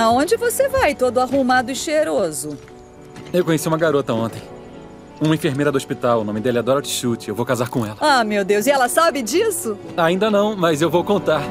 Aonde você vai, todo arrumado e cheiroso? Eu conheci uma garota ontem. Uma enfermeira do hospital. O nome dela é Dorothy Schutt. Eu vou casar com ela. Ah, meu Deus. E ela sabe disso? Ainda não, mas eu vou contar.